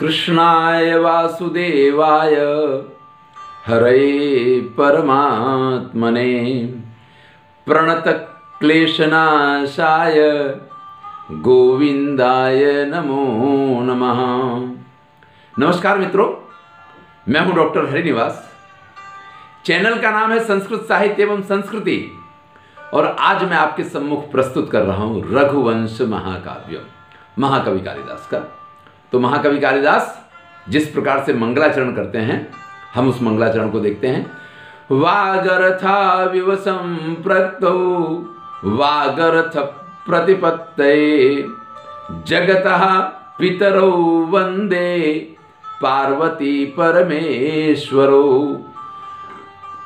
कृष्णाय वासुदेवाय। हरे परमात्मने। प्रणतक्लेशनाशाय। गोविंदाय नमो नमः। नमस्कार मित्रों, मैं हूँ डॉक्टर हरिनिवास। चैनल का नाम है संस्कृत साहित्य एवं संस्कृति। और आज मैं आपके सम्मुख प्रस्तुत कर रहा हूँ रघुवंश महाकाव्य, महाकवि कालिदास का। तो महाकवि कालिदास जिस प्रकार से मंगलाचरण करते हैं, हम उस मंगलाचरण को देखते हैं। वागरथा विवसम प्रक्तो वागरथ प्रतिपत्त, जगत पितरौ वंदे पार्वती परमेश्वरो।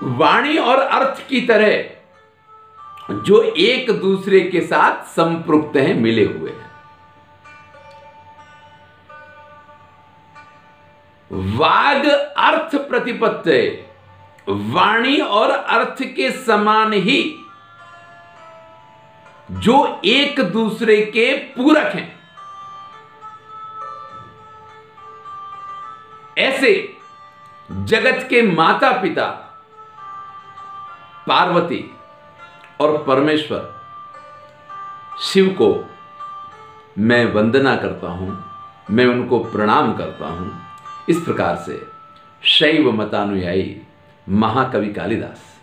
वाणी और अर्थ की तरह जो एक दूसरे के साथ संपृक्त हैं, मिले हुए हैं। वाग अर्थ प्रतिपत्ति। वाणी और अर्थ के समान ही जो एक दूसरे के पूरक हैं। ऐसे जगत के माता पिता पार्वती और परमेश्वर, शिव को मैं वंदना करता हूँ, मैं उनको प्रणाम करता हूँ। इस प्रकार से, शैव मतानुयायी महाकवि कालिदास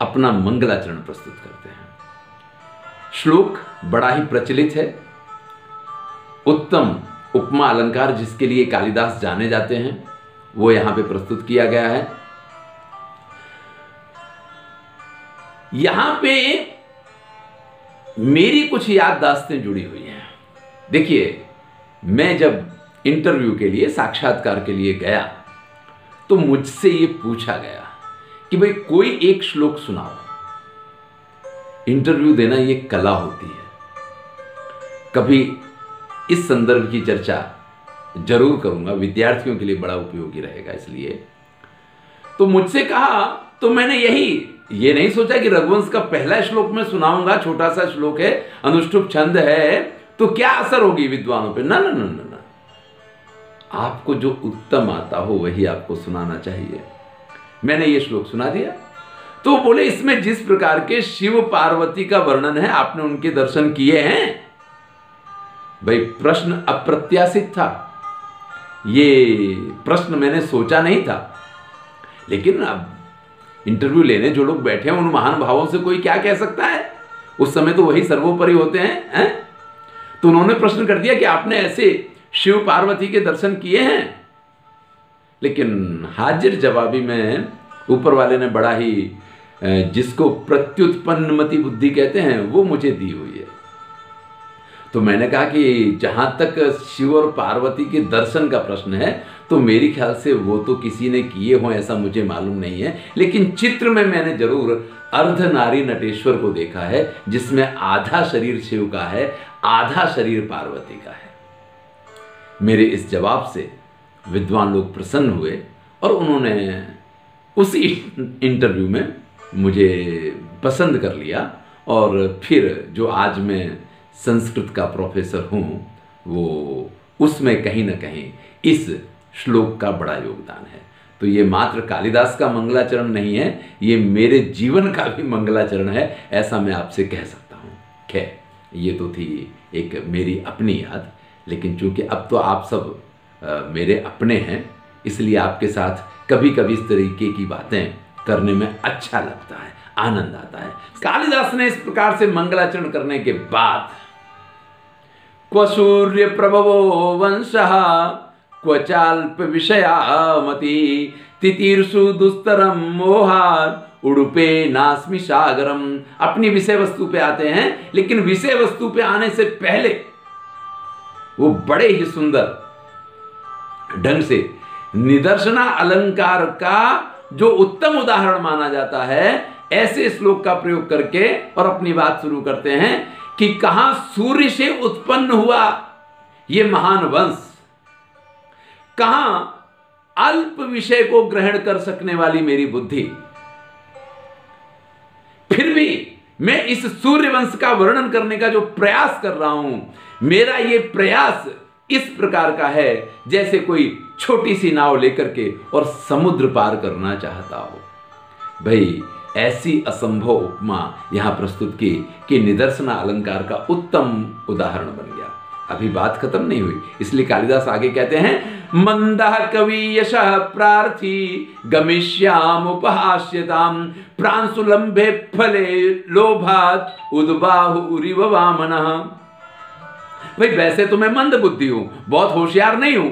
अपना मंगलाचरण प्रस्तुत करते हैं। श्लोक बड़ा ही प्रचलित है। उत्तम उपमा अलंकार जिसके लिए कालिदास जाने जाते हैं, वो यहाँ पे प्रस्तुत किया गया है। यहाँ पे मेरी कुछ याददाश्तें जुड़ी हुई हैं। देखिए, मैं जब इंटरव्यू के लिए, साक्षात्कार के लिए गया। तो मुझसे ये पूछा गया कि भाई, कोई एक श्लोक सुनाओ। इंटरव्यू देना ये कला होती है। कभी इस संदर्भ की चर्चा ज़रूर करूँगा। विद्यार्थियों के लिए बड़ा उपयोगी रहेगा इसलिए। तो मुझसे कहा तो मैंने यही, ये नहीं सोचा कि रघुवंश का पहला श्लोक में सुनाऊँगा। छोटा सा श्लोक है, अनुष्टुप छंद है तो क्या असर होगी विद्वानों पे? ना ना ना ना आपको जो उत्तम आता हो, वही आपको सुनाना चाहिए। मैंने ये श्लोक सुना दिया। तो बोले, इसमें जिस प्रकार के शिव पार्वती का वर्णन है, आपने उनके दर्शन किए हैं? भाई, प्रश्न अप्रत्याशित था। ये प्रश्न मैंने सोचा नहीं था। लेकिन अब इंटरव्यू लेने जो लोग बैठे हैं, उन महान भावों से कोई क्या कह सकता है? उस समय तो वही सर्वोपरि होते हैं हैं? तो उन्होंने प्रश्न कर दिया कि आपने ऐसे शिव पार्वती के दर्शन किए हैं। लेकिन हाजिर जवाबी में ऊपर वाले ने बड़ा ही जिसको प्रत्युत्पन्नमति बुद्धि कहते हैं, वो मुझे दी हुई है। तो मैंने कहा कि जहाँ तक शिव और पार्वती के दर्शन का प्रश्न है तो मेरी ख्याल से वो तो किसी ने किए हो ऐसा मुझे मालूम नहीं है। लेकिन चित्र में मैंने ज़रूर अर्ध नारी नटेश्वर को देखा है, जिसमें आधा शरीर शिव का है, आधा शरीर पार्वती का है। मेरे इस जवाब से विद्वान लोग प्रसन्न हुए और उन्होंने उसी इंटरव्यू में मुझे पसंद कर लिया और फिर जो आज मैं संस्कृत का प्रोफेसर हूँ, वो उसमें कहीं ना कहीं इस श्लोक का बड़ा योगदान है। तो ये मात्र कालिदास का मंगलाचरण नहीं है, ये मेरे जीवन का भी मंगलाचरण है, ऐसा मैं आपसे कह सकता हूँ। खैर, ये तो थी एक मेरी अपनी याद। लेकिन चूँकि अब तो आप सब आ, मेरे अपने हैं इसलिए आपके साथ कभी कभी इस तरीके की बातें करने में अच्छा लगता है आनंद आता है। कालिदास ने इस प्रकार से मंगलाचरण करने के बाद क्व सूर्य प्रभवो वंश क्व चाल्प विषयामति तितीर्षु दुस्तरम मोहार उड़ुपे नास्मि सागरम। अपनी विषय वस्तु पे आते हैं लेकिन विषय वस्तु पे आने से पहले वो बड़े ही सुंदर ढंग से निदर्शना अलंकार का जो उत्तम उदाहरण माना जाता है, ऐसे श्लोक का प्रयोग करके और अपनी बात शुरू करते हैं कि कहाँ सूर्य से उत्पन्न हुआ यह महान वंश, कहाँ अल्प विषय को ग्रहण कर सकने वाली मेरी बुद्धि। फिर भी मैं इस सूर्य वंश का वर्णन करने का जो प्रयास कर रहा हूँ मेरा ये प्रयास इस प्रकार का है जैसे कोई छोटी सी नाव लेकर के और समुद्र पार करना चाहता हो। भाई, ऐसी असंभव उपमा यहाँ प्रस्तुत की कि निदर्शना अलंकार का उत्तम उदाहरण बन गया। अभी बात खत्म नहीं हुई, इसलिए कालिदास आगे कहते हैं, मंदा कवि यश प्रार्थी गमिष्याम उपहास्यताम प्रांसुलंबे फले लोभात उदबाहु उरिव भाई, वैसे तो मैं मंद बुद्धि हूँ, बहुत होशियार नहीं हूँ।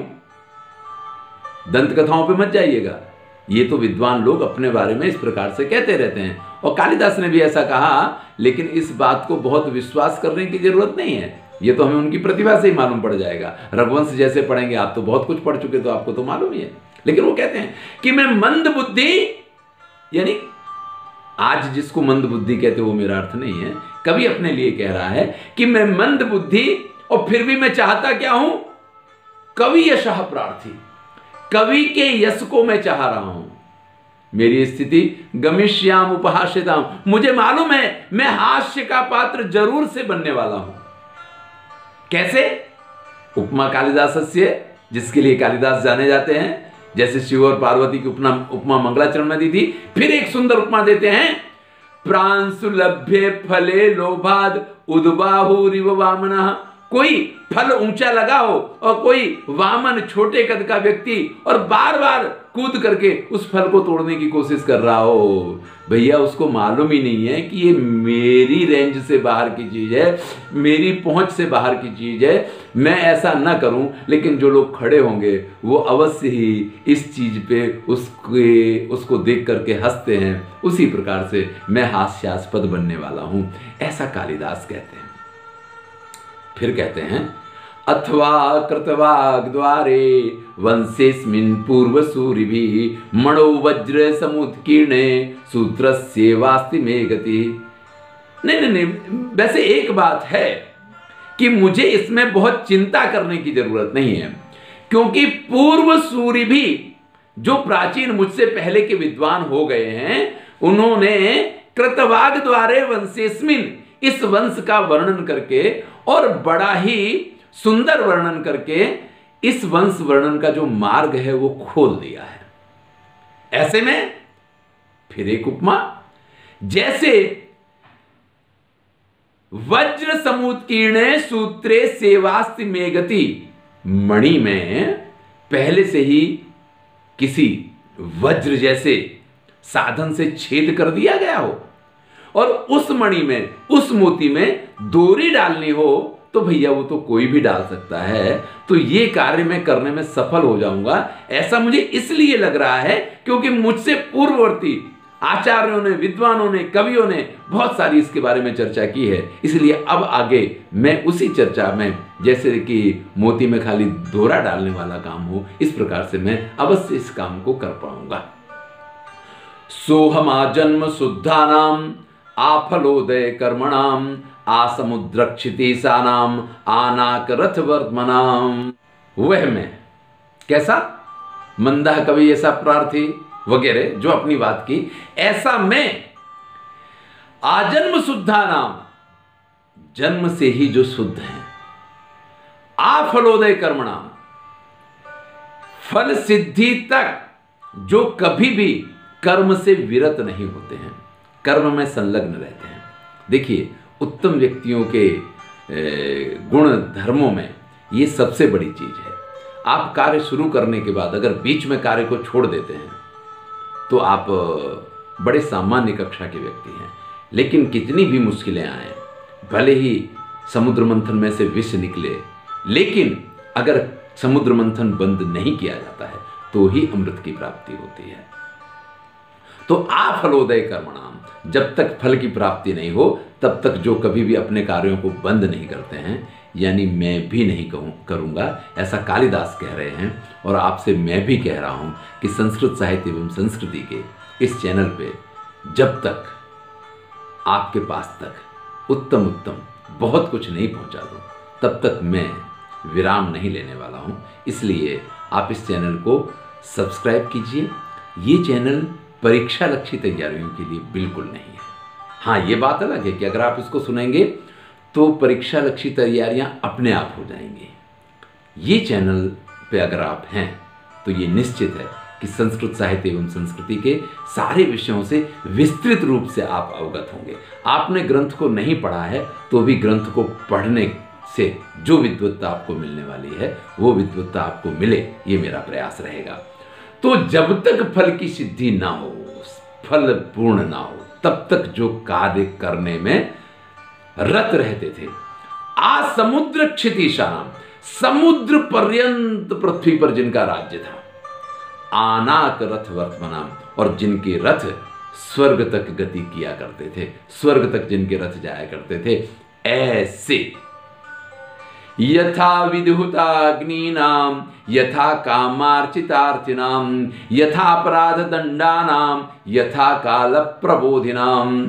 दंत कथाओं पे मत जाइएगा। ये तो विद्वान लोग अपने बारे में इस प्रकार से कहते रहते हैं। और कालिदास ने भी ऐसा कहा, लेकिन इस बात को बहुत विश्वास करने की ज़रूरत नहीं है। ये तो हमें उनकी प्रतिभा से ही मालूम पड़ जाएगा। रघुवंश जैसे पढ़ेंगे, आप तो बहुत कुछ पढ़ चुके तो आपको तो मालूम ही है। लेकिन वो कहते हैं कि मैं मंद बुद्धि, यानी आज जिसको मंद बुद्धि कहते वो मेरा अर्थ नहीं है, कभी अपने लिए कह रहा है कि मैं मंद बुद्धि और फिर भी मैं चाहता क्या हूँ? कवि यशाह प्रार्थी। कवि के यश को मैं चाह रहा हूँ। मेरी स्थिति गमिष्याम उपहास्यताम मुझे मालूम है, मैं हास्य का पात्र ज़रूर से बनने वाला हूँ। कैसे? उपमा कालिदास जिसके लिए कालिदास जाने जाते हैं। जैसे शिव और पार्वती की उपमा उपमा मंगलाचरण में दी थी, फिर एक सुंदर उपमा देते हैं। प्रांसुलभ्य फले लोभाद, उदबाहु रिव वामना। कोई फल ऊँचा लगा हो और कोई वामन छोटे कद का व्यक्ति और बार बार कूद करके उस फल को तोड़ने की कोशिश कर रहा हो, भैया उसको मालूम ही नहीं है कि ये मेरी रेंज से बाहर की चीज़ है, मेरी पहुँच से बाहर की चीज़ है। मैं ऐसा ना करूँ, लेकिन जो लोग खड़े होंगे, वो अवश्य ही इस चीज़ पे उसके, उसको देख करके हँसते हैं। उसी प्रकार से मैं हास्यास्पद बनने वाला हूँ, ऐसा कालिदास कहते हैं। फिर कहते हैं, अथवा कृतवाग द्वारे वंशेस्मिन पूर्व सूर्य भी मणो वज्र समुत्कीर्णे सूत्र से वास्ति में गति। नहीं नहीं नहीं, वैसे एक बात है कि मुझे इसमें बहुत चिंता करने की ज़रूरत नहीं है, क्योंकि पूर्व सूर्य भी जो प्राचीन मुझसे पहले के विद्वान हो गए हैं, उन्होंने कृतवाग द्वारे वंशेस्मिन इस वंश का वर्णन करके और बड़ा ही सुंदर वर्णन करके इस वंश वर्णन का जो मार्ग है वो खोल दिया है। ऐसे में फिर एक उपमा, जैसे वज्र समुत्कीर्ण सूत्रे सेवास्ति में गति मणि में पहले से ही किसी वज्र जैसे साधन से छेद कर दिया गया हो। और उस मणि में, उस मोती में डोरी डालनी हो तो भैया वो तो कोई भी डाल सकता है। तो ये कार्य मैं करने में सफल हो जाऊँगा। ऐसा मुझे इसलिए लग रहा है क्योंकि मुझसे पूर्ववर्ती आचार्यों ने, विद्वानों ने, कवियों ने बहुत सारी इसके बारे में चर्चा की है। इसलिए अब आगे मैं उसी चर्चा में, जैसे कि मोती में खाली दोरा डालने वाला काम हो, इस प्रकार से मैं अवश्य इस काम को कर पाऊँगा। सोहमा जन्म शुद्धा नाम आफलोदय कर्मणाम आसमुद्र क्षितिशानाम आनाक रथ वर्तमनाम वह में, कैसा? मंदा कवि ऐसा प्रार्थी वगैरह जो अपनी बात की, ऐसा मैं, आजन्म शुद्धा नाम, जन्म से ही जो शुद्ध है। आफलोदय कर्मणाम, फल सिद्धि तक जो कभी भी कर्म से विरत नहीं होते हैं। कर्म में संलग्न रहते हैं। देखिए, उत्तम व्यक्तियों के गुण धर्मों में ये सबसे बड़ी चीज़ है। आप कार्य शुरू करने के बाद अगर बीच में कार्य को छोड़ देते हैं तो आप बड़े सामान्य कक्षा के व्यक्ति हैं। लेकिन कितनी भी मुश्किलें आए, भले ही समुद्र मंथन में से विष निकले, लेकिन अगर समुद्र मंथन बंद नहीं किया जाता है तो ही अमृत की प्राप्ति होती है। तो आ फलोदय कर्मणाम। जब तक फल की प्राप्ति नहीं हो, तब तक जो कभी भी अपने कार्यों को बंद नहीं करते हैं, यानी मैं भी नहीं कहूँ, करूँगा, ऐसा कालिदास कह रहे हैं, और आपसे मैं भी कह रहा हूँ कि संस्कृत साहित्य एवं संस्कृति के इस चैनल पे जब तक आपके पास तक उत्तम उत्तम बहुत कुछ नहीं पहुँचा दूँ, तब तक मैं विराम नहीं लेने वाला हूँ। इसलिए आप इस चैनल को सब्सक्राइब कीजिए। ये चैनल परीक्षा लक्ष्य तैयारियों के लिए बिल्कुल नहीं है। हाँ ये बात अलग है कि अगर आप इसको सुनेंगे तो परीक्षा लक्ष्य तैयारियाँ अपने आप हो जाएँगी। ये चैनल पे अगर आप हैं तो ये निश्चित है कि संस्कृत साहित्य एवं संस्कृति के सारे विषयों से विस्तृत रूप से आप अवगत होंगे। आपने ग्रंथ को नहीं पढ़ा है तो भी ग्रंथ को पढ़ने से जो विद्वत्ता आपको मिलने वाली है, वो विद्वत्ता आपको मिले, ये मेरा प्रयास रहेगा। तो जब तक फल की सिद्धि ना हो, फल पूर्ण ना हो, तब तक जो कार्य करने में रत रहते थे। आ समुद्र क्षितिशाम समुद्र पर्यंत पृथ्वी पर जिनका राज्य था, आनाक रथ वर्तमानाम, और जिनके रथ स्वर्ग तक गति किया करते थे, स्वर्ग तक जिनके रथ जाया करते थे, ऐसे यथा विदुहुताग्नीनाम यथा कामार्चितार्चिनाम यथा अपराध दंडानाम यथा काल प्रबोधिनाम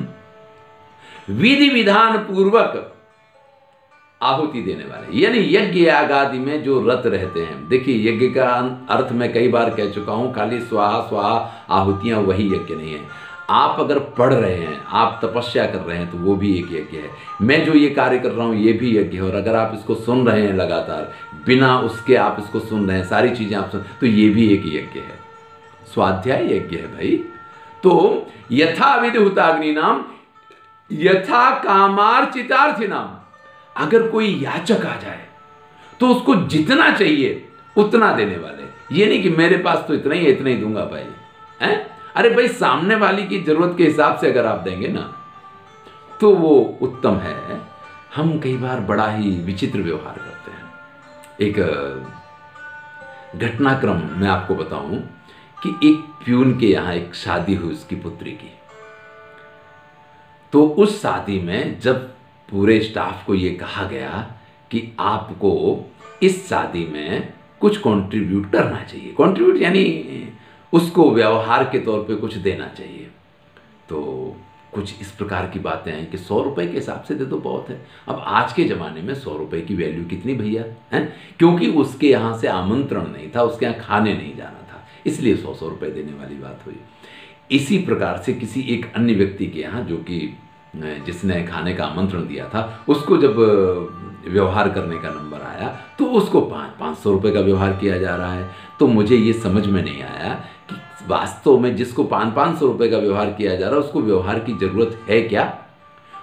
विधि विधान पूर्वक आहुति देने वाले, यानी यज्ञ आगादि में जो रत रहते हैं। देखिए, यज्ञ का अर्थ मैं कई बार कह चुका हूँ, खाली स्वाहा स्वाहा, आहुतियाँ, वही यज्ञ नहीं है। आप अगर पढ़ रहे हैं, आप तपस्या कर रहे हैं तो वो भी एक यज्ञ है। मैं जो ये कार्य कर रहा हूँ, ये भी यज्ञ है, और अगर आप इसको सुन रहे हैं लगातार, बिना उसके आप इसको सुन रहे हैं, सारी चीज़ें आप सुन तो ये भी एक यज्ञ है। स्वाध्याय यज्ञ है भाई। तो यथा विधि नाम यथा कामार्चितार्थी नाम अगर कोई याचक आ जाए तो उसको जितना चाहिए, उतना देने वाले। ये नहीं कि मेरे पास तो इतना ही इतना ही दूँगा भाई। हैं? अरे भाई, सामने वाली की ज़रूरत के हिसाब से अगर आप देंगे ना तो वो उत्तम है। हम कई बार बड़ा ही विचित्र व्यवहार करते हैं। एक घटनाक्रम मैं आपको बताऊँ कि एक प्यून के यहाँ एक शादी हुई उसकी पुत्री की। तो उस शादी में जब पूरे स्टाफ को ये कहा गया कि आपको इस शादी में कुछ कंट्रीब्यूट करना चाहिए। कंट्रीब्यूट यानी उसको व्यवहार के तौर पे कुछ देना चाहिए। तो कुछ इस प्रकार की बातें हैं कि सौ रुपए के हिसाब से दे दो बहुत है। अब आज के ज़माने में सौ रुपए की वैल्यू कितनी भैया, है? क्योंकि उसके यहाँ से आमंत्रण नहीं था, उसके यहाँ खाने नहीं जाना था, इसलिए सौ सौ रुपए देने वाली बात हुई। इसी प्रकार से किसी एक अन्य व्यक्ति के यहाँ जो कि जिसने खाने का आमंत्रण दिया था, उसको जब व्यवहार करने का नंबर आया तो उसको पाँच पाँच सौ रुपये का व्यवहार किया जा रहा है। तो मुझे ये समझ में नहीं आया वास्तव में जिसको पाँच पाँच सौ रुपये का व्यवहार किया जा रहा है, उसको व्यवहार की ज़रूरत है क्या?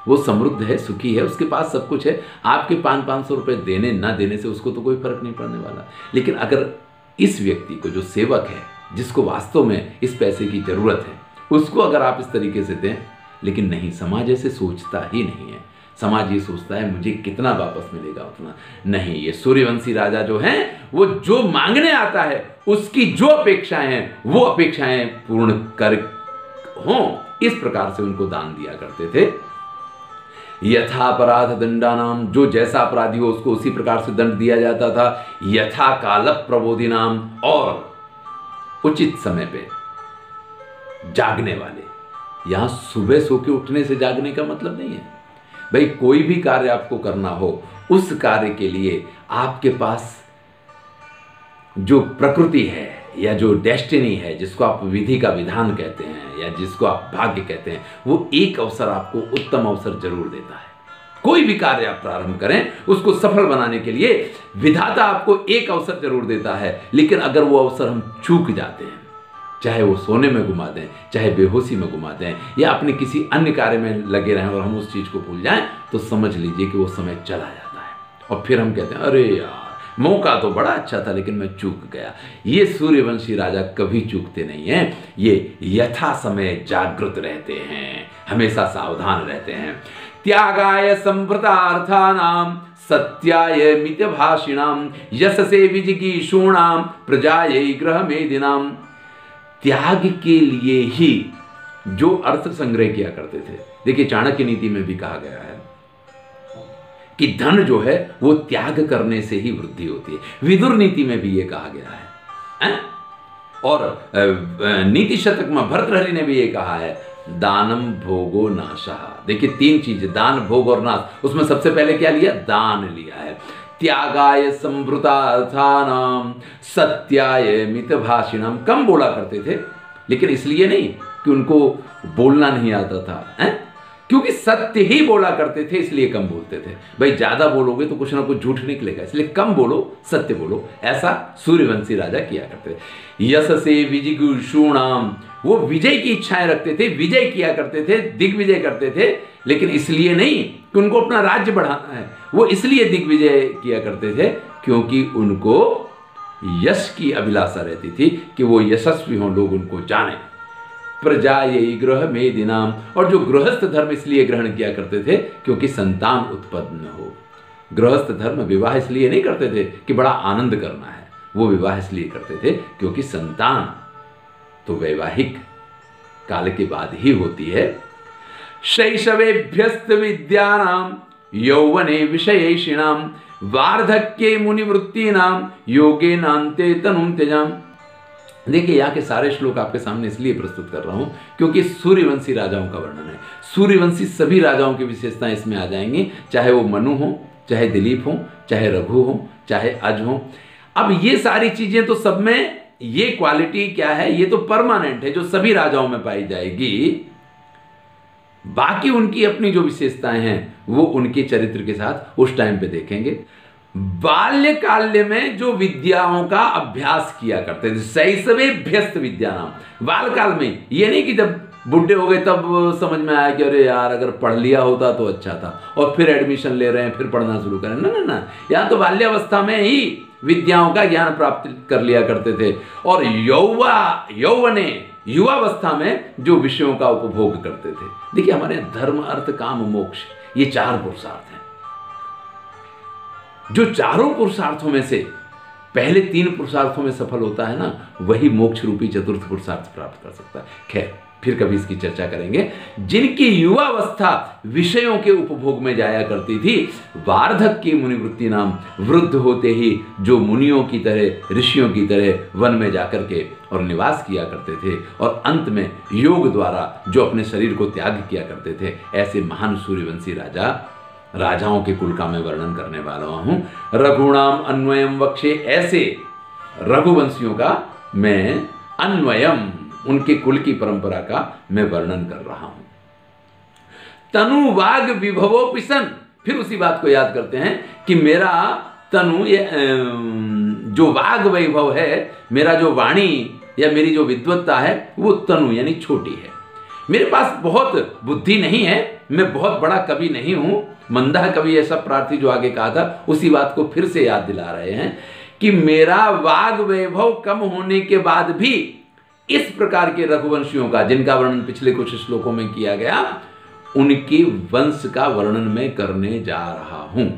वो समृद्ध है, सुखी है, उसके पास सब कुछ है। आपके पाँच पाँच सौ रुपये देने, ना देने से उसको तो कोई फ़र्क नहीं पड़ने वाला। लेकिन अगर इस व्यक्ति को जो सेवक है, जिसको वास्तव में इस पैसे की ज़रूरत है, उसको अगर आप इस तरीके से दें, लेकिन नहीं, समाज ऐसे सोचता ही नहीं है। समाज ये सोचता है, मुझे कितना वापस मिलेगा उतना। नहीं, ये सूर्यवंशी राजा जो हैं, वो जो मांगने आता है, उसकी जो अपेक्षाएँ हैं, वो अपेक्षाएँ पूर्ण कर हो, इस प्रकार से उनको दान दिया करते थे। यथा अपराध दंडा नाम जो जैसा अपराधी हो, उसको उसी प्रकार से दंड दिया जाता था। यथा काल प्रबोधि नाम और उचित समय पे जागने वाले। यहाँ सुबह सो के उठने से जागने का मतलब नहीं है। भाई, कोई भी कार्य आपको करना हो, उस कार्य के लिए आपके पास जो प्रकृति है, या जो डेस्टिनी है, जिसको आप विधि का विधान कहते हैं, या जिसको आप भाग्य कहते हैं, वो एक अवसर आपको उत्तम अवसर ज़रूर देता है। कोई भी कार्य आप प्रारंभ करें, उसको सफल बनाने के लिए विधाता आपको एक अवसर ज़रूर देता है, लेकिन अगर वो अवसर हम चूक जाते हैं चाहे वो सोने में घुमा दें, चाहे बेहोशी में घुमा दें, या अपने किसी अन्य कार्य में लगे रहें और हम उस चीज़ को भूल जाएँ तो समझ लीजिए कि वो समय चला जाता है। और फिर हम कहते हैं, अरे यार, मौका तो बड़ा अच्छा था, लेकिन मैं चूक गया। ये सूर्यवंशी राजा कभी चूकते नहीं हैं। ये यथा समय जागृत रहते हैं, हमेशा सावधान रहते हैं। त्यागाय संप्रतार्थानाम सत्याय मित भाषिणाम यश से विजिगीषूणाम प्रजाय ग्रह मेदिनाम त्याग के लिए ही जो अर्थ संग्रह किया करते थे। देखिए चाणक्य नीति में भी कहा गया है कि धन जो है वो त्याग करने से ही वृद्धि होती है। विदुर नीति में भी ये कहा गया है, है? और नीति शतक में भरतहरि ने भी ये कहा है दानम भोगो नाशा। देखिए तीन चीज़ दान भोग और नाश। उसमें सबसे पहले क्या लिया? दान लिया है। त्यागाय संभृतार्थानाम सत्याय मित भाषिणम कम बोला करते थे, लेकिन इसलिए नहीं कि उनको बोलना नहीं आता था, है? क्योंकि सत्य ही बोला करते थे, इसलिए कम बोलते थे। भाई, ज़्यादा बोलोगे तो कुछ ना कुछ झूठ निकलेगा, इसलिए कम बोलो, सत्य बोलो। ऐसा सूर्यवंशी राजा किया करते थे। यश से विजिगुषुणाम। वो विजय की इच्छाएँ रखते थे, विजय किया करते थे, दिग्विजय करते थे, लेकिन इसलिए नहीं कि उनको अपना राज्य बढ़ाना है। वो इसलिए दिग्विजय किया करते थे क्योंकि उनको यश की अभिलाषा रहती थी कि वो यशस्वी हों, लोग उनको जाने। प्रजा ये ग्रह में दिनाम और जो गृहस्थ धर्म इसलिए ग्रहण किया करते थे, क्योंकि संतान उत्पन्न हो। गृहस्थ धर्म विवाह इसलिए नहीं करते थे कि बड़ा आनंद करना है। वो विवाह इसलिए करते थे क्योंकि संतान तो वैवाहिक काल के बाद ही होती है। शैशवेभ्यस्त विद्यानाम, यौवने वार्धक्य मुनिवृत्ति नाम योगे नान्ते तनुम त्यजाम। देखिए, यहाँ के सारे श्लोक आपके सामने इसलिए प्रस्तुत कर रहा हूँ क्योंकि सूर्यवंशी राजाओं का वर्णन है। सूर्यवंशी सभी राजाओं की विशेषताएँ इसमें आ जाएँगी, चाहे वो मनु हो, चाहे दिलीप हो, चाहे रघु हो, चाहे अज हो। अब ये सारी चीज़ें तो सब में, ये क्वालिटी क्या है? ये तो परमानेंट है, जो सभी राजाओं में पाई जाएगी। बाकी उनकी अपनी जो विशेषताएँ हैं, वो उनके चरित्र के साथ उस टाइम पे देखेंगे। बाल्यकाल्य में जो विद्याओं का अभ्यास किया करते थे शैशवे भ्यस्त विद्या नाम। बाल काल में ये नहीं कि जब बुढ़े हो गए तब समझ में आया कि अरे यार, अगर पढ़ लिया होता तो अच्छा था, और फिर एडमिशन ले रहे हैं, फिर पढ़ना शुरू करें। ना ना ना, यहाँ तो बाल्यावस्था में ही विद्याओं का ज्ञान प्राप्त कर लिया करते थे। और यौवा, यौवने युवावस्था में जो विषयों का उपभोग करते थे। देखिए, हमारे धर्म, अर्थ, काम, मोक्ष, ये चार पुरुषार्थ हैं। जो चारों पुरुषार्थों में से पहले तीन पुरुषार्थों में सफल होता है ना, वही मोक्ष रूपी चतुर्थ पुरुषार्थ प्राप्त कर सकता है। खैर, फिर कभी इसकी चर्चा करेंगे। जिनकी युवावस्था विषयों के उपभोग में जाया करती थी, वार्धक की मुनिवृत्ति नाम वृद्ध होते ही जो मुनियों की तरह, ऋषियों की तरह वन में जाकर के और निवास किया करते थे और अंत में योग द्वारा जो अपने शरीर को त्याग किया करते थे, ऐसे महान सूर्यवंशी राजा राजाओं के कुल का मैं वर्णन करने वाला हूँ। रघुणाम अन्वयम वक्षे, ऐसे रघुवंशियों का मैं अन्वयम उनके कुल की परंपरा का मैं वर्णन कर रहा हूँ। तनु वाग विभवो पिसन फिर उसी बात को याद करते हैं कि मेरा तनु ये जो वाग वैभव है, मेरा जो वाणी या मेरी जो विद्वत्ता है, वो तनु यानी छोटी है। मेरे पास बहुत बुद्धि नहीं है, मैं बहुत बड़ा कवि नहीं हूँ मंदा कवि ऐसा प्रार्थी जो आगे कहा था, उसी बात को फिर से याद दिला रहे हैं कि मेरा वाग वैभव कम होने के बाद भी इस प्रकार के रघुवंशियों का, जिनका वर्णन पिछले कुछ श्लोकों में किया गया, उनके वंश का वर्णन में करने जा रहा हूँ।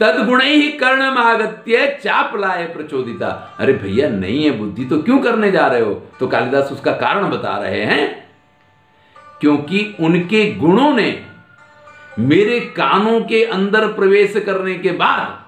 तदगुण ही कर्ण आगत्य चाप लाए प्रचोदिता। अरे भैया, नहीं है बुद्धि तो क्यों करने जा रहे हो? तो कालिदास उसका कारण बता रहे हैं, क्योंकि उनके गुणों ने मेरे कानों के अंदर प्रवेश करने के बाद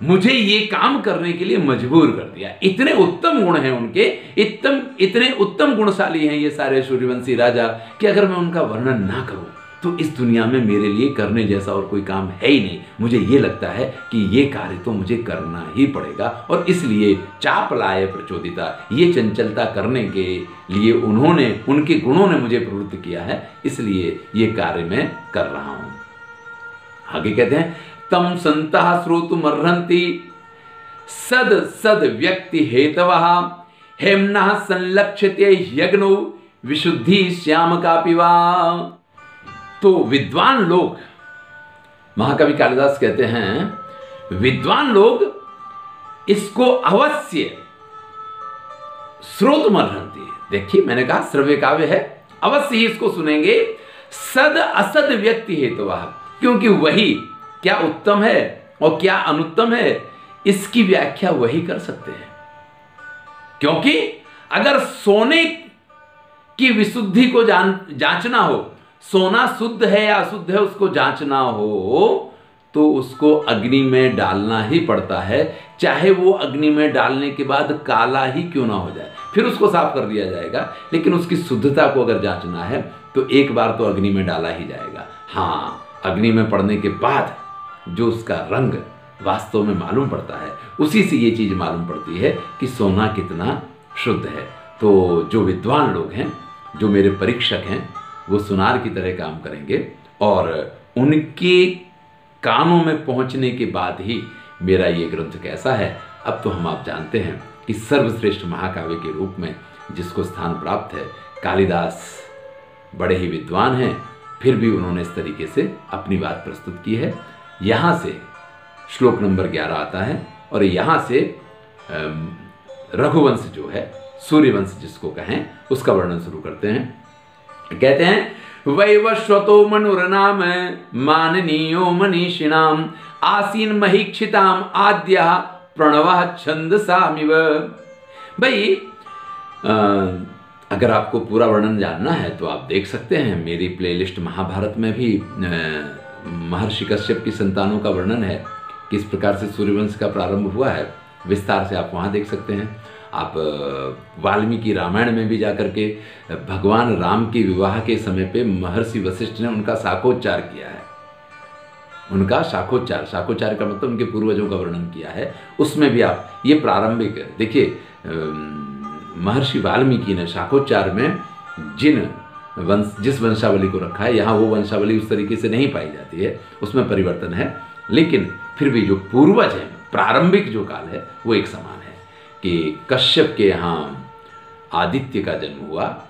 मुझे ये काम करने के लिए मजबूर कर दिया। इतने उत्तम गुण हैं उनके, इतम, इतने उत्तम गुणशाली हैं ये सारे सूर्यवंशी राजा कि अगर मैं उनका वर्णन ना करूँ तो इस दुनिया में मेरे लिए करने जैसा और कोई काम है ही नहीं। मुझे ये लगता है कि ये कार्य तो मुझे करना ही पड़ेगा और इसलिए चाप लाए प्रचोदिता। ये चंचलता करने के लिए उन्होंने, उनके गुणों ने मुझे प्रवृत्त किया है, इसलिए ये कार्य मैं कर रहा हूँ। आगे कहते हैं, तम संता श्रोतुमर्हन्ति सद सद व्यक्ति हेतव, हेमना संलक्ष्यते यज्ञ विशुद्धि श्याम का पिवा तो विद्वान लोग, महाकवि कालिदास कहते हैं, विद्वान लोग इसको अवश्य स्रोत मरहंती देखिए, मैंने कहा श्रव्य काव्य है, अवश्य ही इसको सुनेंगे। सद असद व्यक्ति हेतु तो क्योंकि वही क्या उत्तम है और क्या अनुत्तम है, इसकी व्याख्या वही कर सकते हैं। क्योंकि अगर सोने की विशुद्धि को जांचना हो सोना शुद्ध है या अशुद्ध है, उसको जांचना हो तो उसको अग्नि में डालना ही पड़ता है। चाहे वो अग्नि में डालने के बाद काला ही क्यों ना हो जाए, फिर उसको साफ़ कर दिया जाएगा। लेकिन उसकी शुद्धता को अगर जांचना है तो एक बार तो अग्नि में डाला ही जाएगा। हाँ अग्नि में पड़ने के बाद जो उसका रंग वास्तव में मालूम पड़ता है, उसी से ये चीज़ मालूम पड़ती है कि सोना कितना शुद्ध है। तो जो विद्वान लोग हैं, जो मेरे परीक्षक हैं वो सुनार की तरह काम करेंगे और उनके कानों में पहुँचने के बाद ही मेरा ये ग्रंथ कैसा है, अब तो हम आप जानते हैं कि सर्वश्रेष्ठ महाकाव्य के रूप में जिसको स्थान प्राप्त है, कालिदास बड़े ही विद्वान हैं, फिर भी उन्होंने इस तरीके से अपनी बात प्रस्तुत की है। यहाँ से श्लोक नंबर ग्यारह आता है और यहाँ से रघुवंश जो है, सूर्यवंश जिसको कहें, उसका वर्णन शुरू करते हैं। कहते हैं वैवस्वतो मनुरनाम माननीयो मनीषिणाम, आसीन महीक्षिताम आद्या प्रणव छंद सामिव भाई अगर आपको पूरा वर्णन जानना है तो आप देख सकते हैं, मेरी प्लेलिस्ट महाभारत में भी महर्षि कश्यप की संतानों का वर्णन है, किस प्रकार से सूर्यवंश का प्रारंभ हुआ है, विस्तार से आप वहाँ देख सकते हैं। आप वाल्मीकि रामायण में भी जाकर के, भगवान राम के विवाह के समय पे महर्षि वशिष्ठ ने उनका शाखोच्चार किया है। उनका शाखोच्चार शाखोच्चार का मतलब उनके पूर्वजों का वर्णन किया है। उसमें भी आप ये प्रारंभिक, देखिए महर्षि वाल्मीकि ने शाखोच्चार में जिन वंश, जिस वंशावली को रखा है, यहाँ वो वंशावली उस तरीके से नहीं पाई जाती है, उसमें परिवर्तन है। लेकिन फिर भी जो पूर्वज हैं, प्रारंभिक जो काल है, वो एक समान कि कश्यप के यहाँ आदित्य का जन्म हुआ,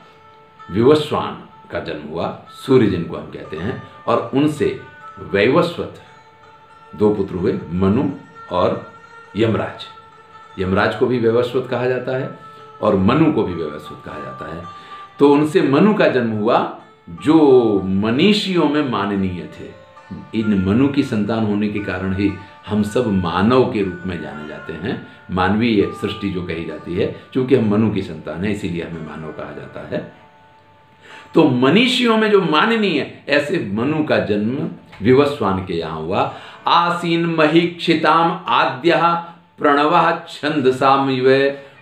विवस्वान का जन्म हुआ, सूर्य जिनको हम कहते हैं, और उनसे वैवस्वत दो पुत्र हुए, मनु और यमराज। यमराज को भी वैवस्वत कहा जाता है और मनु को भी वैवस्वत कहा जाता है। तो उनसे मनु का जन्म हुआ, जो मनीषियों में माननीय थे। इन मनु की संतान होने के कारण ही हम सब मानव के रूप में जाने जाते हैं। मानवीय सृष्टि जो कही जाती है क्योंकि हम मनु की संतान है, इसीलिए हमें मानव कहा जाता है। तो मनीषियों में जो माननीय, ऐसे मनु का जन्म विवस्वान के यहाँ हुआ। आसीन महीक्षिताम आद्य प्रणव छंद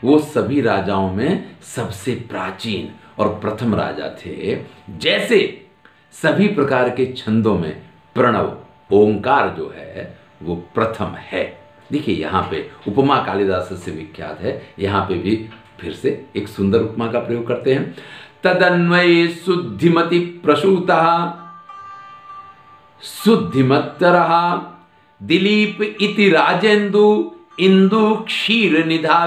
वो सभी राजाओं में सबसे प्राचीन और प्रथम राजा थे। जैसे सभी प्रकार के छंदों में प्रणव, ओंकार जो है वो प्रथम है। देखिए, यहाँ पे उपमा कालिदास से विख्यात है। यहाँ पे भी फिर से एक सुंदर उपमा का प्रयोग करते हैं। तदन्वय शुद्धिमति प्रसूता, शुद्धिमत्तर, दिलीप इति राजेंदु इंदु क्षीर निधा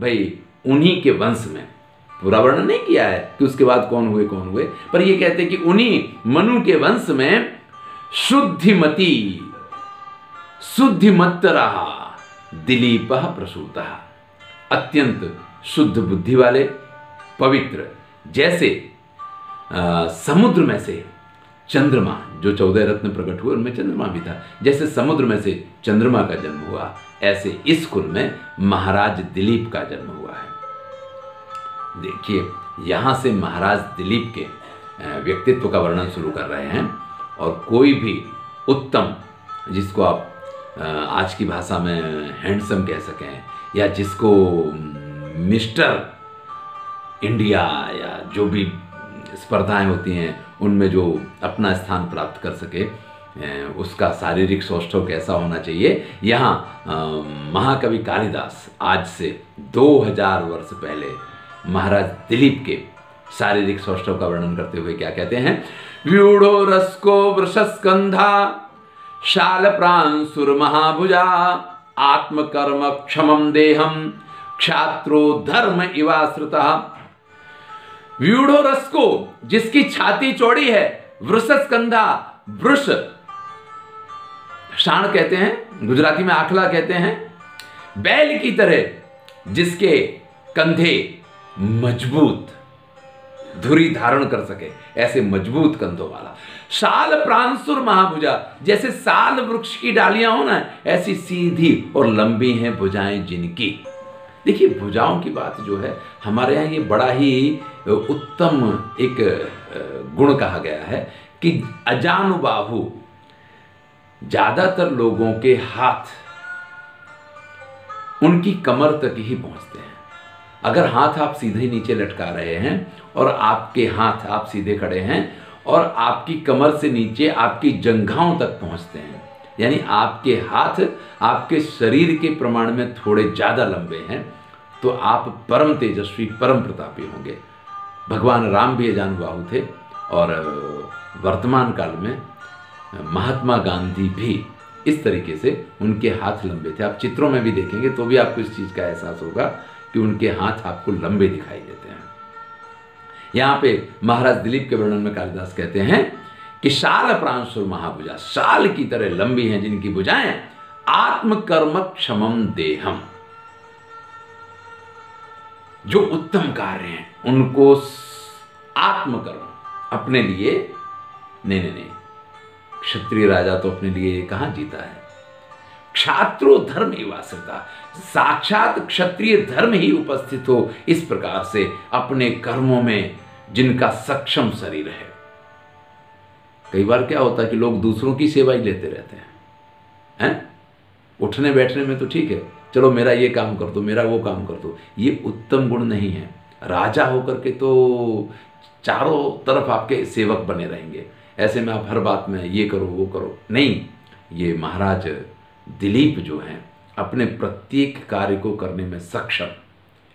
भाई, उन्हीं के वंश में पूरा वर्णन नहीं किया है कि उसके बाद कौन हुए कौन हुए, पर ये कहते हैं कि उन्हीं मनु के वंश में शुद्धिमती शुद्धिमत रहा दिलीप प्रसूत। अत्यंत शुद्ध बुद्धि वाले पवित्र जैसे आ, समुद्र में से चंद्रमा जो चौदह रत्न प्रकट हुए उनमें चंद्रमा भी था। जैसे समुद्र में से चंद्रमा का जन्म हुआ ऐसे इस कुल में महाराज दिलीप का जन्म हुआ है। देखिए यहाँ से महाराज दिलीप के व्यक्तित्व का वर्णन शुरू कर रहे हैं और कोई भी उत्तम जिसको आप आज की भाषा में हैंडसम कह सकें, या जिसको मिस्टर इंडिया या जो भी स्पर्धाएँ होती हैं, उनमें जो अपना स्थान प्राप्त कर सके उसका शारीरिक सौष्ठव कैसा होना चाहिए। यहाँ महाकवि कालिदास आज से 2000 वर्ष पहले महाराज दिलीप के शारीरिक सौष्ठव का वर्णन करते हुए क्या कहते हैं? व्यूढ़ो रसको वृषस्कंधा शाल महाभुजा आत्मकर्म क्षमम देहम क्षात्रो धर्म इवाश्रिता। व्यूढ़ो रस को जिसकी छाती चौड़ी है, वृषस्कंधा, वृष। शाण कहते हैं, गुजराती में आखला कहते हैं, बैल की तरह जिसके कंधे मज़बूत। धुरी धारण कर सके, ऐसे मज़बूत कंधों वाला। साल प्रांसुर महाभुजा, जैसे साल वृक्ष की डालियाँ हो ना, ऐसी सीधी और लंबी हैं भुजाएँ जिनकी। देखिए, भुजाओं की बात जो है, हमारे यहाँ ये बड़ा ही उत्तम एक गुण कहा गया है कि अजानुबाहु, ज़्यादातर लोगों के हाथ उनकी कमर तक ही पहुँचते हैं। अगर हाथ आप सीधे नीचे लटका रहे हैं और आपके हाथ आप सीधे खड़े हैं और आपकी कमर से नीचे आपकी जंघाओं तक पहुँचते हैं, यानी आपके हाथ आपके शरीर के प्रमाण में थोड़े ज़्यादा लंबे हैं तो आप परम तेजस्वी, परम प्रतापी होंगे। भगवान राम भी अजानुबाहु थे और वर्तमान काल में महात्मा गांधी भी इस तरीके से उनके हाथ लंबे थे। आप चित्रों में भी देखेंगे तो भी आपको इस चीज़ का एहसास होगा कि उनके हाथ आपको लंबे दिखाई देते हैं। यहाँ पे महाराज दिलीप के वर्णन में कालिदास कहते हैं कि शाल प्रांशुर महाभुजा, शाल की तरह लंबी हैं जिनकी भुजाएँ आत्मकर्म क्षमम देहम। जो उत्तम कार्य हैं, उनको आत्मकर्म अपने लिए, नहीं नहीं नहीं, क्षत्रिय राजा तो अपने लिए कहाँ जीता है? क्षात्रो धर्म ही वासता। साक्षात क्षत्रिय धर्म ही उपस्थित हो इस प्रकार से अपने कर्मों में जिनका सक्षम शरीर है। कई बार क्या होता है कि लोग दूसरों की सेवा ही लेते रहते हैं। हैं? उठने बैठने में तो ठीक है। चलो मेरा ये काम कर दो, मेरा वो काम कर दो। ये उत्तम गुण नहीं है। राजा होकर के तो चारों तरफ़ आपके सेवक बने रहेंगे। ऐसे में आप हर बात में ये करो, वो करो। नहीं, ये महाराज दिलीप जो हैं, अपने प्रत्येक कार्य को करने में सक्षम,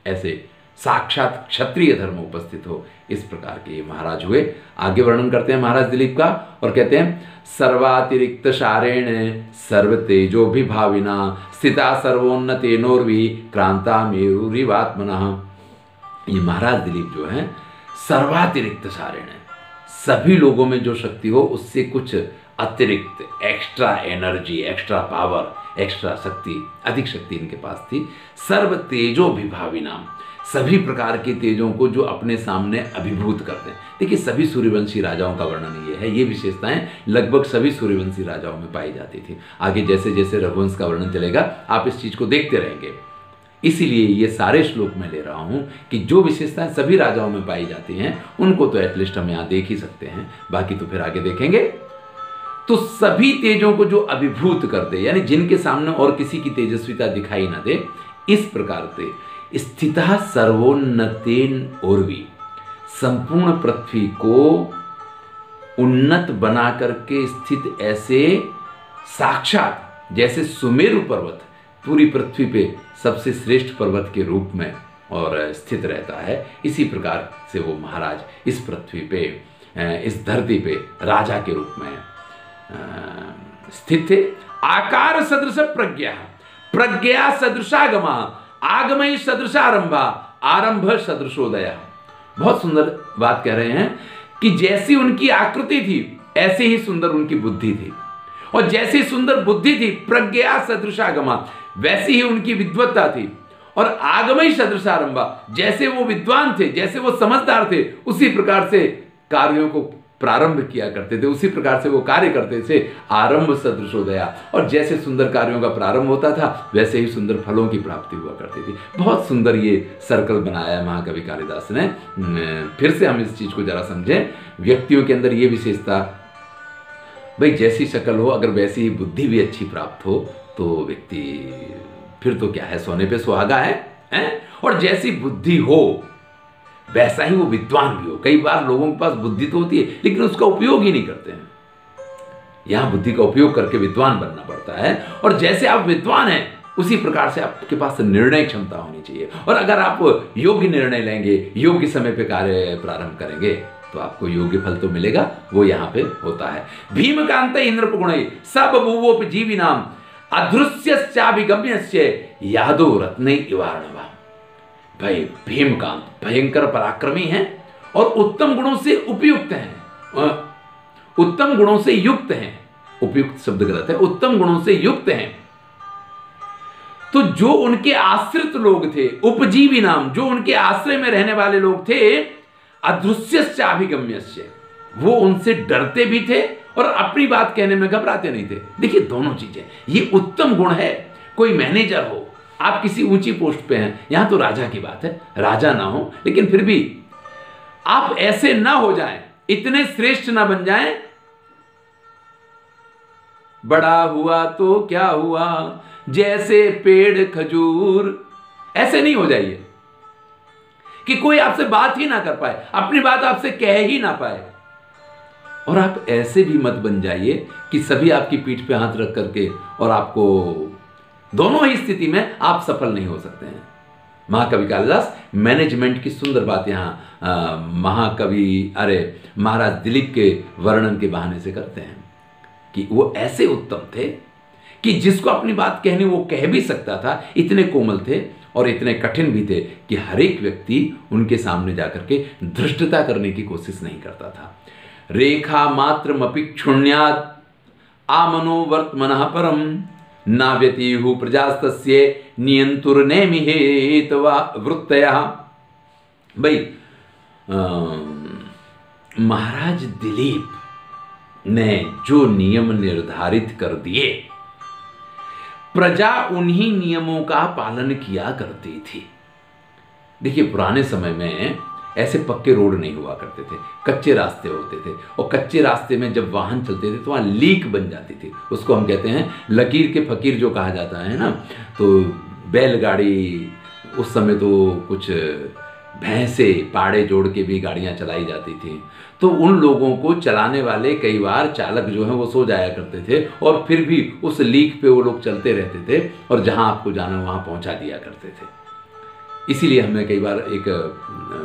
ऐसे साक्षात क्षत्रिय धर्म उपस्थित हो, इस प्रकार के ये महाराज हुए। आगे वर्णन करते हैं महाराज दिलीप का और कहते हैं, सर्वातिरिक्त शारेण सर्व तेजो भी भाविना स्थिता सर्वोन्नतेनोर्वी क्रांता मेरुरिवात्मना। ये महाराज दिलीप जो है, सर्वातिरिक्त सारेण सभी लोगों में जो शक्ति हो, उससे कुछ अतिरिक्त extra energy extra power extra शक्ति, अधिक शक्ति इनके पास थी। सर्व तेजो विभावी नाम। सभी प्रकार के तेजों को जो अपने सामने अभिभूत करते हैं। देखिए, सभी सूर्यवंशी राजाओं का वर्णन ये है। ये विशेषताएँ लगभग सभी सूर्यवंशी राजाओं में पाई जाती थी। आगे जैसे जैसे रघुवंश का वर्णन चलेगा, आप इस चीज़ को देखते रहेंगे। इसीलिए ये सारे श्लोक में ले रहा हूँ कि जो विशेषताएँ सभी राजाओं में पाई जाती हैं, उनको तो एटलीस्ट हम यहाँ देख ही सकते हैं। बाकी तो फिर आगे देखेंगे। तो सभी तेजों को जो अभिभूत कर दे यानी जिनके सामने और किसी की तेजस्विता दिखाई ना दे, इस प्रकार से स्थित सर्वोन्नतेन उर्वी। संपूर्ण पृथ्वी को उन्नत बना करके स्थित ऐसे साक्षात, जैसे सुमेरु पर्वत, पूरी पृथ्वी पे सबसे श्रेष्ठ पर्वत के रूप में और स्थित रहता है। इसी प्रकार से वो महाराज इस पृथ्वी पे इस धरती पे राजा के रूप में स्थित आकार सदृश प्रज्ञा प्रज्ञा सदृशागमा आगमय सदृशारंभा आरंभ आरंभ सदृशोदय। बहुत सुंदर बात कह रहे हैं कि जैसी उनकी आकृति थी, ऐसे ही सुंदर उनकी बुद्धि थी। और जैसी सुंदर बुद्धि थी, प्रज्ञा सदृशागमा वैसी ही उनकी विद्वत्ता थी। और आगमई सदृशारंभा जैसे वो विद्वान थे, जैसे वो समझदार थे, उसी प्रकार से कार्यों को प्रारंभ किया करते थे, उसी प्रकार से वो कार्य करते थे, आरंभ सदृशोदया। और जैसे सुंदर कार्यों का प्रारंभ होता था, वैसे ही सुंदर फलों की प्राप्ति हुआ करती थी। बहुत सुंदर ये सर्कल बनाया महाकवि कालिदास ने, फिर से हम इस चीज़ को जरा समझें। व्यक्तियों के अंदर ये विशेषता, भाई, जैसी शक्ल हो, अगर वैसी ही बुद्धि भी अच्छी प्राप्त हो तो व्यक्ति, फिर तो क्या है, सोने पे सुहागा है, हैं? और जैसी बुद्धि हो वैसा ही वो विद्वान भी हो। कई बार लोगों के पास बुद्धि तो होती है, लेकिन उसका उपयोग ही नहीं करते हैं। यहाँ बुद्धि का उपयोग करके विद्वान बनना पड़ता है, और जैसे आप विद्वान हैं, उसी प्रकार से आपके पास निर्णय क्षमता होनी चाहिए। और अगर आप योग्य निर्णय लेंगे, योग्य समय पे कार्य प्रारंभ करेंगे तो आपको योग्य फल तो मिलेगा, वो यहाँ पे होता है। भीमकांत इंद्र गुण सब भूवोप जीवी नाम अदृश्य यादो रत्न इवारणवा भाई भीमकांत भयंकर पराक्रमी हैं और उत्तम गुणों से उपयुक्त हैं। उत्तम गुणों से युक्त हैं। उपयुक्त शब्द गलत है। उत्तम गुणों से युक्त हैं। तो जो उनके आश्रित लोग थे, उपजीवी नाम, जो उनके आश्रय में रहने वाले लोग थे अदृश्य अभिगम्य वो उनसे डरते भी थे और अपनी बात कहने में घबराते नहीं थे। देखिए, दोनों चीज़ें, ये उत्तम गुण है, कोई मैनेजर हो आप किसी ऊँची पोस्ट पे हैं, यहाँ तो राजा की बात है, राजा ना हो, लेकिन फिर भी आप ऐसे ना हो जाएँ, इतने श्रेष्ठ ना बन जाएँ। बड़ा हुआ तो क्या हुआ, जैसे पेड़ खजूर, ऐसे नहीं हो जाइए कि कोई आपसे बात ही ना कर पाए, अपनी बात आपसे कह ही ना पाए। और आप ऐसे भी मत बन जाइए कि सभी आपकी पीठ पे हाथ रख करके और आपको दोनों ही स्थिति में आप सफल नहीं हो सकते हैं। महाकवि कालिदास मैनेजमेंट की सुंदर बात यहाँ महाकवि, अरे, महाराज दिलीप के वर्णन के बहाने से करते हैं कि वो ऐसे उत्तम थे कि जिसको अपनी बात कहनी वो कह भी सकता था, इतने कोमल थे और इतने कठिन भी थे कि हर एक व्यक्ति उनके सामने जाकर के धृष्टता करने की कोशिश नहीं करता था। रेखा मात्र मपिक्षुण्यात आमनोवर्तमन परम। वृत्तया। भाई महाराज दिलीप ने जो नियम निर्धारित कर दिए, प्रजा उन्हीं नियमों का पालन किया करती थी। देखिए, पुराने समय में ऐसे पक्के रोड नहीं हुआ करते थे, कच्चे रास्ते होते थे और कच्चे रास्ते में जब वाहन चलते थे तो वहाँ लीक बन जाती थी। उसको हम कहते हैं लकीर के फकीर जो कहा जाता है ना तो बैलगाड़ी, उस समय तो कुछ भैंसे पाड़े जोड़ के भी गाड़ियाँ चलाई जाती थी। तो उन लोगों को चलाने वाले कई बार चालक जो हैं वो सो जाया करते थे और फिर भी उस लीक पे वो लोग चलते रहते थे और जहाँ आपको जाना वहाँ पहुँचा दिया करते थे। इसीलिए हमें कई बार एक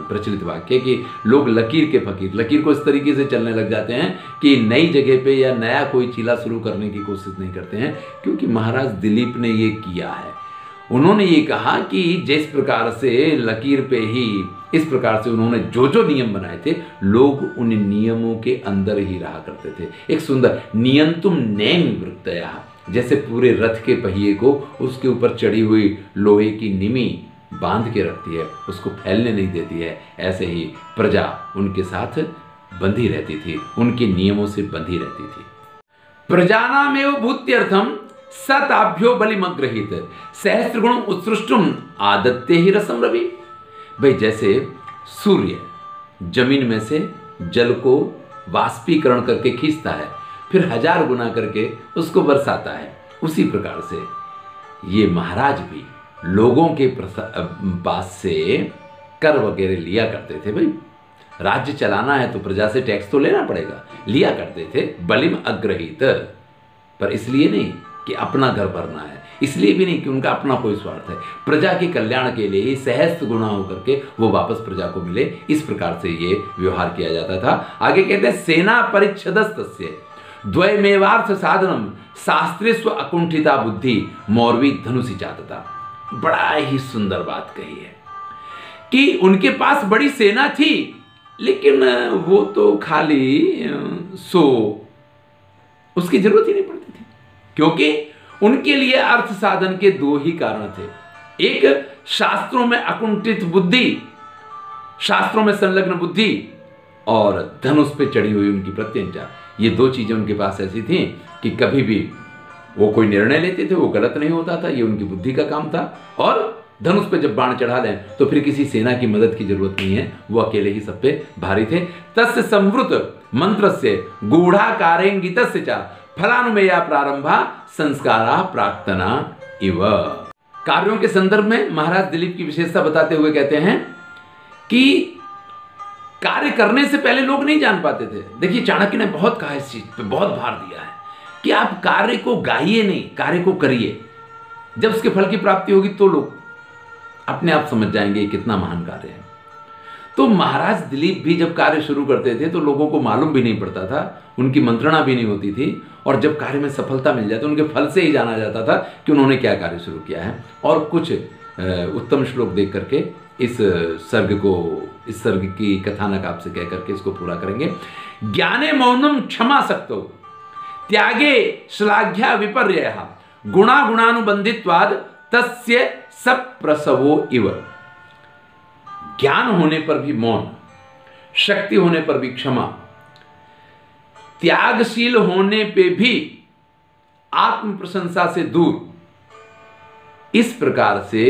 प्रचलित वाक्य कि लोग लकीर के फकीर, लकीर को इस तरीके से चलने लग जाते हैं कि नई जगह पे या नया कोई चीला शुरू करने की कोशिश नहीं करते हैं, क्योंकि महाराज दिलीप ने ये किया है। उन्होंने ये कहा कि जिस प्रकार से लकीर पे ही, इस प्रकार से उन्होंने जो जो नियम बनाए थे, लोग उन नियमों के अंदर ही रहा करते थे। एक सुंदर नियंतुम नैन वृत्तया, जैसे पूरे रथ के पहिए को उसके ऊपर चढ़ी हुई लोहे की निमी बाँध के रखती है, उसको फैलने नहीं देती है। ऐसे ही प्रजा उनके साथ बंधी रहती थी, उनके नियमों से बंधी रहती थी। प्रजानामेव भूत्यर्थम सताभ्यो बलिमग्रहित सहस्त्र गुण उत्सृष्टुम आदत्य ही रसम रवि। भाई, जैसे सूर्य ज़मीन में से जल को वाष्पीकरण करके खींचता है, फिर हज़ार गुना करके उसको बरसाता है, उसी प्रकार से ये महाराज भी लोगों के पास से कर वगैरह लिया करते थे भाई। राज्य चलाना है तो प्रजा से टैक्स तो लेना पड़ेगा। लिया करते थे, बलिम अग्रहित। पर इसलिए नहीं कि अपना घर भरना है। इसलिए भी नहीं कि उनका अपना कोई स्वार्थ है। प्रजा के कल्याण के लिए ही सहस्त्र गुणा होकर के वो वापस प्रजा को मिले। इस प्रकार से ये व्यवहार किया जाता था। आगे कहते हैं, सेना परिच्छदस्त द्वयमेवार्थ साधनम। शास्त्रेस्व अकुंठिता बुद्धि। मौरवी धनुषी चाहता बड़ा ही सुंदर बात कही है कि उनके पास बड़ी सेना थी, लेकिन वो तो खाली सो। उसकी ज़रूरत ही नहीं पड़ती थी, क्योंकि उनके लिए अर्थ साधन के दो ही कारण थे। एक, शास्त्रों में अकुंठित बुद्धि, शास्त्रों में संलग्न बुद्धि, और धनुष पे चढ़ी हुई उनकी प्रत्यंचा। ये दो चीज़ें उनके पास ऐसी थी कि कभी भी वो कोई निर्णय लेते थे, वो गलत नहीं होता था, ये उनकी बुद्धि का काम था। और धनुष पे जब बाण चढ़ा लें तो फिर किसी सेना की मदद की ज़रूरत नहीं है। वो अकेले ही सब पे भारी थे। तस्य संवृत मंत्र से गूढ़ा कारेंगित फलानुमेया प्रारंभा, संस्कारा प्रार्थना इव। कार्यों के संदर्भ में महाराज दिलीप की विशेषता बताते हुए कहते हैं कि कार्य करने से पहले लोग नहीं जान पाते थे। देखिए, चाणक्य ने बहुत कहा इस चीज़ पे, बहुत भार दिया है। कि आप कार्य को गाइए नहीं, कार्य को करिए। जब उसके फल की प्राप्ति होगी तो लोग अपने आप समझ जाएँगे कितना महान कार्य है। तो महाराज दिलीप भी जब कार्य शुरू करते थे तो लोगों को मालूम भी नहीं पड़ता था, उनकी मंत्रणा भी नहीं होती थी, और जब कार्य में सफलता मिल जाती उनके फल से ही जाना जाता था कि उन्होंने क्या कार्य शुरू किया है। और कुछ उत्तम श्लोक देख करके इस सर्ग को, इस सर्ग की कथानक आपसे कह करके इसको पूरा करेंगे। ज्ञाने मौनम क्षमा सकते। हो त्यागे श्लाघ्या विपर्य गुणा गुणानुबंधित्वाद तस्य प्रसवो इव। ज्ञान होने पर भी मौन, शक्ति होने पर भी क्षमा, त्यागशील होने पे भी आत्म प्रशंसा से दूर। इस प्रकार से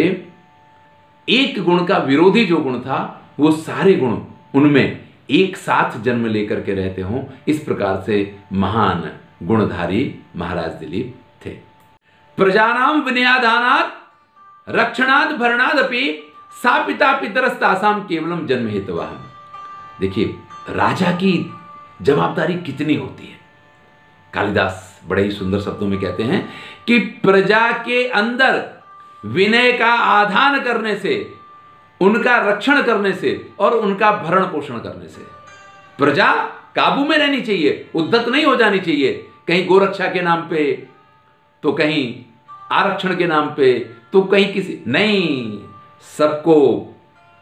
एक गुण का विरोधी जो गुण था, वो सारे गुण उनमें एक साथ जन्म लेकर के रहते हों। इस प्रकार से महान गुणधारी महाराज दिलीप थे। प्रजानाम विनयादानात रक्षणाद भरणाद अपनी सा पिता पितरस्तासाम केवलम जन्म हेतु देखिए, राजा की जवाबदारी कितनी होती है? कालिदास बड़े ही सुंदर शब्दों में कहते हैं कि प्रजा के अंदर विनय का आधान करने से, उनका रक्षण करने से और उनका भरण पोषण करने से, प्रजा काबू में रहनी चाहिए उद्धत नहीं हो जानी चाहिए कहीं गोरक्षा के नाम पे तो कहीं आरक्षण के नाम पे तो कहीं किसी, नहीं, सबको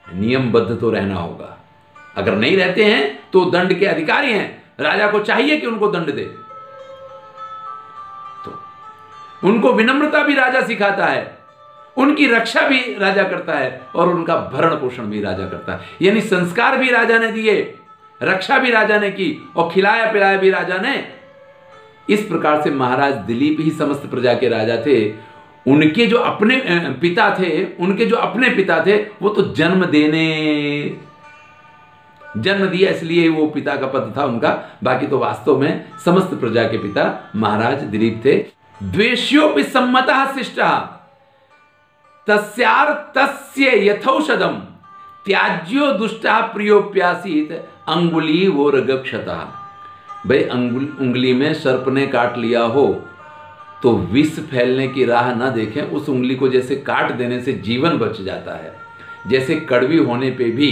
नियमबद्ध तो रहना होगा। अगर नहीं रहते हैं तो दंड के अधिकारी हैं। राजा को चाहिए कि उनको दंड दे। तो उनको विनम्रता भी राजा सिखाता है, उनकी रक्षा भी राजा करता है, और उनका भरण पोषण भी राजा करता है। यानी संस्कार भी राजा ने दिए, रक्षा भी राजा ने की, और खिलाया पिलाया भी राजा ने इस प्रकार से महाराज दिलीप ही समस्त प्रजा के राजा थे। उनके जो अपने पिता थे, उनके जो अपने पिता थे, वो तो जन्म देने, जन्म दिया इसलिए वो पिता का पद था उनका। बाकी तो वास्तव में समस्त प्रजा के पिता महाराज दिलीप थे। द्वेश्योपि सम्मता शिष्ट तस्यार तस्य यथौषधम। त्याज्यो दुष्टा प्रियोप्यासित अंगुली वो रगक्षता। भाई उंगली में सर्प ने काट लिया हो तो विष फैलने की राह ना देखें। उस उंगली को जैसे काट देने से जीवन बच जाता है। जैसे कड़वी होने पे भी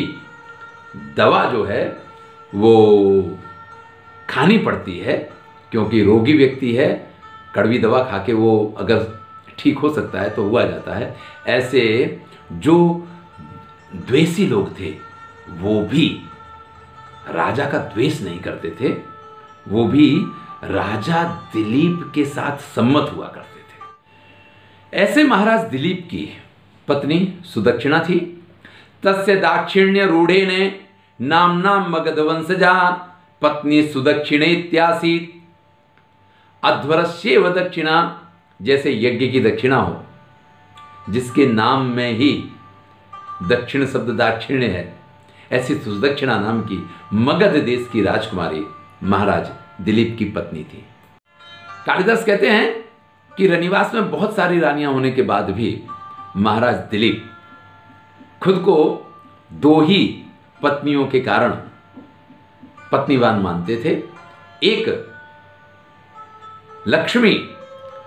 दवा जो है, वो खानी पड़ती है, क्योंकि रोगी व्यक्ति है, कड़वी दवा खा के वो अगर ठीक हो सकता है तो हुआ जाता है। ऐसे जो द्वेषी लोग थे, वो भी राजा का द्वेष नहीं करते थे। वो भी राजा दिलीप के साथ सम्मत हुआ करते थे। ऐसे महाराज दिलीप की पत्नी सुदक्षिणा थी। तस्य दाक्षिण्य रूढ़े ने नाम नाम मगध वंशजा पत्नी सुदक्षिण इत्यासी अध्वरस्यव दक्षिणा, जैसे यज्ञ की दक्षिणा हो, जिसके नाम में ही दक्षिण शब्द दाक्षिण्य है, ऐसी सुदक्षिणा नाम की मगध देश की राजकुमारी महाराज दिलीप की पत्नी थी। कालिदास कहते हैं कि रनिवास में बहुत सारी रानियाँ होने के बाद भी महाराज दिलीप खुद को दो ही पत्नियों के कारण पत्नीवान मानते थे। एक लक्ष्मी,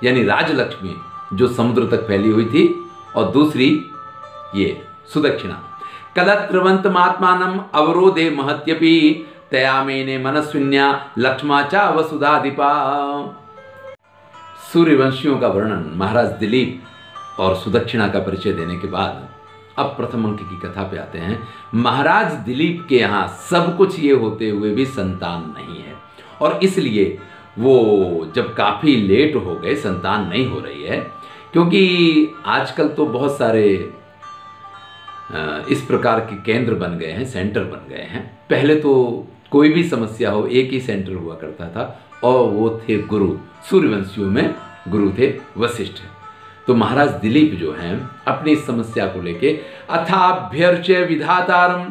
यानी राजलक्ष्मी, जो समुद्र तक फैली हुई थी, और दूसरी ये सुदक्षिणा। कलत्रवंत महात्मान अवरोधे महत्यपि तयामेने मनस्विन्या लक्ष्मा चा वसुधाधिपा सूर्यवंशियों का वर्णन महाराज दिलीप और सुदक्षिणा का परिचय देने के बाद अब प्रथम अंक की कथा पे आते हैं महाराज दिलीप के यहाँ सब कुछ ये होते हुए भी संतान नहीं है और इसलिए वो जब काफ़ी लेट हो गए संतान नहीं हो रही है क्योंकि आजकल तो बहुत सारे इस प्रकार के केंद्र बन गए हैं सेंटर बन गए हैं पहले तो कोई भी समस्या हो, एक ही सेंटर हुआ करता था और वो थे गुरु। सूर्यवंशियों में गुरु थे, वशिष्ठ तो महाराज दिलीप जो हैं, अपनी समस्या को लेके अथाभ्यर्च विधातारम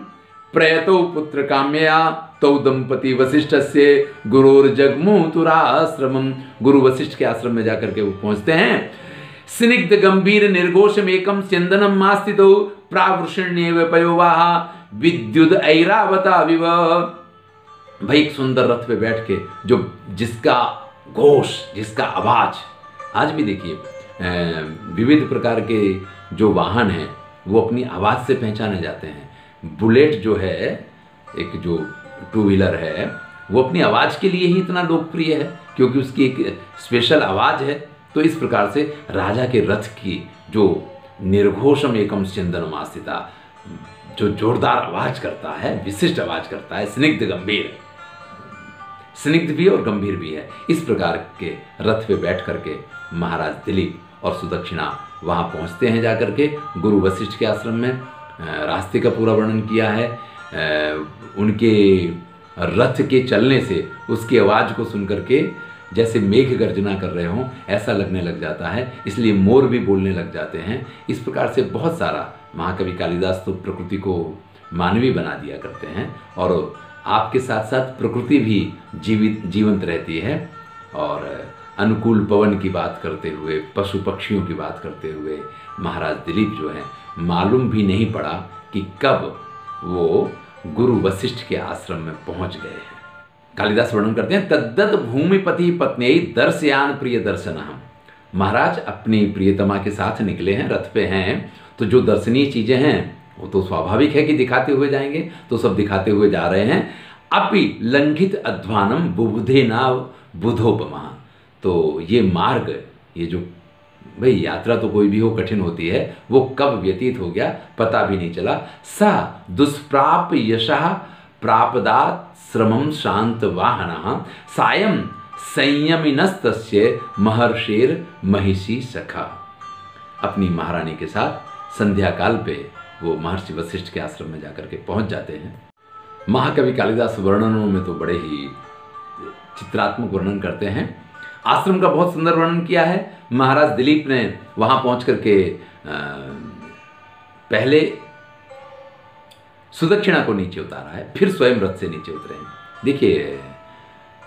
प्रयतो पुत्र काम्या तो दंपति वशिष्ठ से गुरुर जगमुतुराश्रम गुरु वशिष्ठ के आश्रम में जाकर के वो पहुँचते हैं। स्निग्ध गंभीर निर्घोषम एकम चंदनम मास्थित प्रावृषण्य पयोवाहा विद्युत ऐरावता विवाह भाई एक सुंदर रथ पे बैठ के जो जिसका घोष जिसका आवाज़, आज भी देखिए विविध प्रकार के जो वाहन हैं, वो अपनी आवाज़ से पहचाने जाते हैं। बुलेट जो है, एक जो टू व्हीलर है, वो अपनी आवाज़ के लिए ही इतना लोकप्रिय है, क्योंकि उसकी एक स्पेशल आवाज़ है। तो इस प्रकार से राजा के रथ की जो निर्घोषम एकम चंदन आस्थिता जो जोरदार आवाज़ करता है, विशिष्ट आवाज़ करता है, स्निग्ध गंभीर। स्निग्ध भी और गंभीर भी है। इस प्रकार के रथ पे बैठ करके महाराज दिलीप और सुदक्षिणा वहाँ पहुँचते हैं जाकर के। गुरु वशिष्ठ के आश्रम में रास्ते का पूरा वर्णन किया है। उनके रथ के चलने से उसकी आवाज़ को सुन करके जैसे मेघ गर्जना कर रहे हों, ऐसा लगने लग जाता है। इसलिए मोर भी बोलने लग जाते हैं। इस प्रकार से बहुत सारा महाकवि कालिदास तो प्रकृति को मानवीय बना दिया करते हैं और आपके साथ साथ प्रकृति भी जीवित, जीवंत रहती है। और अनुकूल पवन की बात करते हुए, पशु पक्षियों की बात करते हुए महाराज दिलीप जो है, मालूम भी नहीं पड़ा कि कब वो गुरु वशिष्ठ के आश्रम में पहुँच गए हैं। कालिदास वर्णन करते हैं, तद्दत भूमिपति पत्नी दर्शयान प्रिय दर्शन हम महाराज अपनी प्रियतमा के साथ निकले हैं, रथ पे हैं तो जो दर्शनीय चीज़ें हैं वो तो स्वाभाविक है कि दिखाते हुए जाएँगे तो सब दिखाते हुए जा रहे हैं। अपि लंघित अध्वानम बुबुधे ना बुधोपमा। तो ये मार्ग, ये जो, भाई यात्रा तो कोई भी हो, कठिन होती है, वो कब व्यतीत हो गया, पता भी नहीं चला। स दुष्प्राप यशा प्रापदात श्रमम शांत वाहन। सायं संयमिनस्त महर्षेर महिषी सखा। अपनी महारानी के साथ संध्या काल पे वो महर्षि वशिष्ठ के आश्रम में जाकर के पहुँच जाते हैं। महाकवि कालिदास वर्णनों में तो बड़े ही चित्रात्मक वर्णन करते हैं। आश्रम का बहुत सुंदर वर्णन किया है। महाराज दिलीप ने वहाँ पहुँच करके पहले सुदक्षिणा को नीचे उतारा है, फिर स्वयं रथ से नीचे उतरे हैं। देखिए,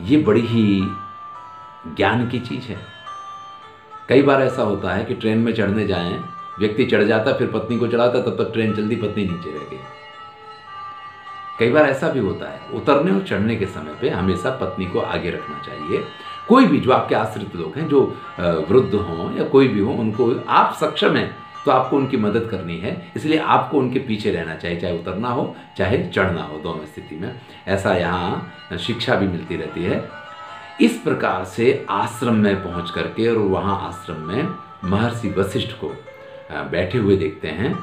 ये बड़ी ही ज्ञान की चीज़ है। कई बार ऐसा होता है कि ट्रेन में चढ़ने जाएँ व्यक्ति चढ़ जाता, फिर पत्नी को चढ़ाता, तब तक ट्रेन जल्दी पत्नी नीचे रह गई। कई बार ऐसा भी होता है, उतरने और चढ़ने के समय पे हमेशा पत्नी को आगे रखना चाहिए। कोई भी जो आपके आश्रित लोग हैं, जो वृद्ध हों या कोई भी हो, उनको, आप सक्षम हैं तो आपको उनकी मदद करनी है। इसलिए आपको उनके पीछे रहना चाहिए, चाहे उतरना हो, चाहे चढ़ना हो, दोनों स्थिति में। ऐसा यहाँ शिक्षा भी मिलती रहती है। इस प्रकार से आश्रम में पहुँच करके और वहाँ आश्रम में महर्षि वशिष्ठ को बैठे हुए देखते हैं।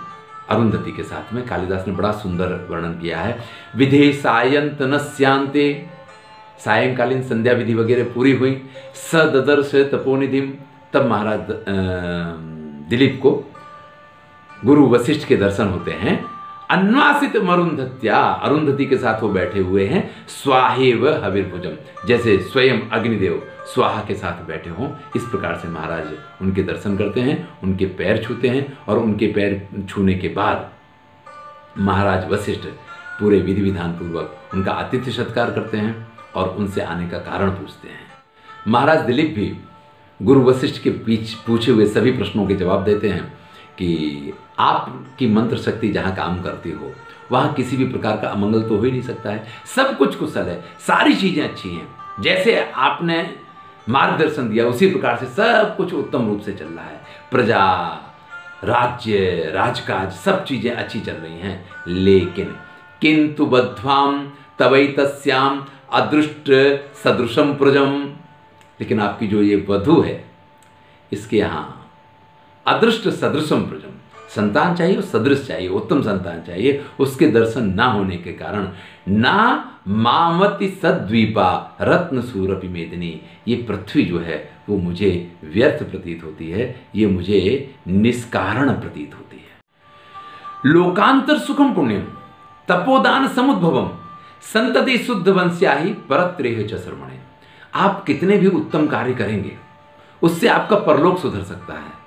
अरुंधति के साथ में कालिदास ने बड़ा सुंदर वर्णन किया है। विधे सायंत नस्यांते सायंकालीन संध्या विधि वगैरह पूरी हुई। सदर्श तपोनिधि तब महाराज दिलीप को गुरु वशिष्ठ के दर्शन होते हैं। अन्वासित मरुंधत्या अरुंधति के साथ वो बैठे हुए हैं, स्वाहेव हविर्भुजम। जैसे स्वयं अग्निदेव स्वाहा के साथ बैठे हों, इस प्रकार से महाराज उनके दर्शन करते हैं, उनके पैर छूते हैं, और उनके पैर छूने के बाद महाराज वशिष्ठ पूरे विधि विधान पूर्वक उनका आतिथ्य सत्कार करते हैं और उनसे आने का कारण पूछते हैं। महाराज दिलीप भी गुरु वशिष्ठ के बीच पूछे हुए सभी प्रश्नों के जवाब देते हैं कि आपकी मंत्र शक्ति जहाँ काम करती हो, वहाँ किसी भी प्रकार का अमंगल तो हो ही नहीं सकता है। सब कुछ कुशल है, सारी चीज़ें अच्छी हैं। जैसे आपने मार्गदर्शन दिया, उसी प्रकार से सब कुछ उत्तम रूप से चल रहा है। प्रजा, राज्य, राजकाज, सब चीज़ें अच्छी चल रही हैं। लेकिन किंतु बध्वाम तवई तस्याम, अदृष्ट सदृशम प्रजम। लेकिन आपकी जो ये वधु है, इसके यहाँ अदृष्ट सदृशम प्रजम। संतान चाहिए सदृश चाहिए, उत्तम संतान चाहिए, उसके दर्शन ना होने के कारण। ना मामति सद्वीपा रत्न सूरपि मेदिनी। ये पृथ्वी जो है, वो मुझे व्यर्थ प्रतीत होती है, ये मुझे निष्कारण प्रतीत होती है। लोकांतर सुखम पुण्यम, तपोदान समुद्भवम, संतति शुद्ध वंश्या ही परत्रेह चरमणे आप कितने भी उत्तम कार्य करेंगे, उससे आपका परलोक सुधर सकता है।